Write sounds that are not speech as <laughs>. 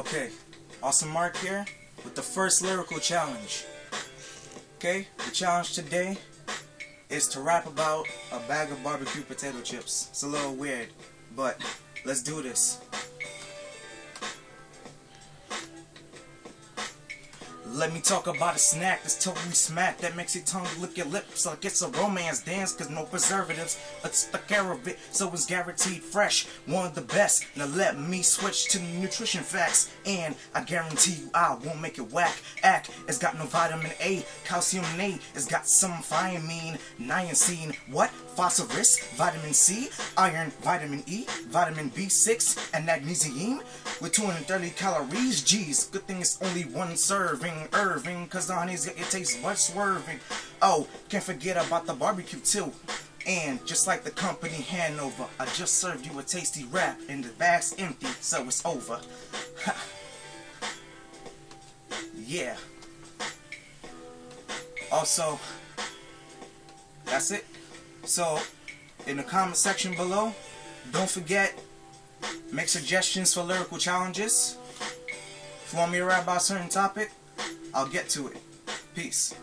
Okay, Awesome Mark here with the first lyrical challenge. Okay, the challenge today is to rap about a bag of barbecue potato chips. It's a little weird, but let's do this. Let me talk about a snack that's totally smack that makes your tongue lick your lips like it's a romance dance cause no preservatives. The care of it, so it's guaranteed fresh. One of the best. Now let me switch to nutrition facts and I guarantee you I won't make it whack. Act, it's got no vitamin A, calcium A, it's got some thiamine, niacin, what? Phosphorus, vitamin C, iron, vitamin E, vitamin B6, and magnesium with 230 calories. Geez, good thing it's only one serving. Irving, cause the honey's got your taste buds swerving. Oh, can't forget about the barbecue too. And just like the company Hanover, I just served you a tasty wrap and the bag's empty, so it's over. <laughs> yeah. Also, that's it. So, in the comment section below, don't forget, make suggestions for lyrical challenges. If you want me to rap about a certain topic, I'll get to it. Peace.